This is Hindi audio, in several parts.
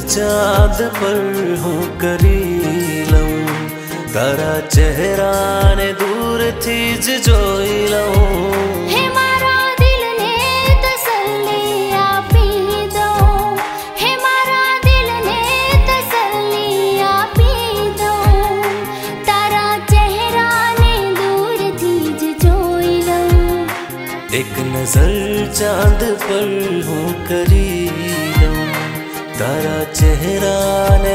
चाँद पर हूँ करी लऊं तारा चेहरा ने दूर चीज़ जोई लऊं मारा दिल ने तसल्ली आपी दो। मारा दिल ने तसल्ली आपी दो। तारा चेहरा ने दूर थी जोई लऊं एक नज़र चाँद पर हूँ करी तारा चेहरा ने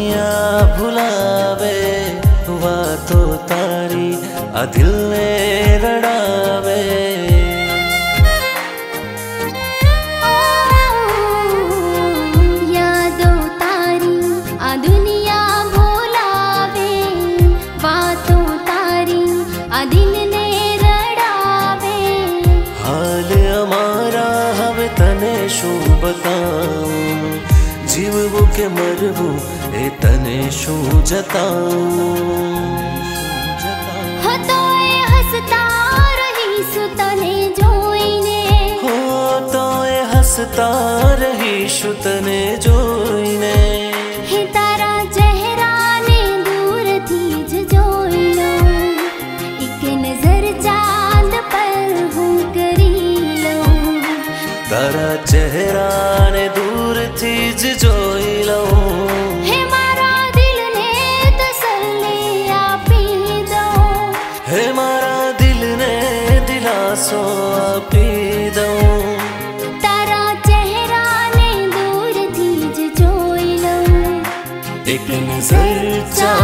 दुनिया भुलावे हुआ तो तारी अदिल ने रड़ावे। हाल हमारा तने જીવવું કે મરવું એ તને શું જતાવું હતો એ હસતા રહીશું તને જોઈને હો તો એ હસતા રહીશું તને જોઈને હે તારા ચહેરાને દૂરથી જ જોઈ લઉં એક નજર ચાંદ પર હું કરી લઉં તારા ચહેરાને मूर्ति जोई लो मारा दिल ने तसल्ली आपी दो हे मारा दिल ने दिलासो आपी दो तारा चेहरा ने दूर थी जोई लो एक नज़र चा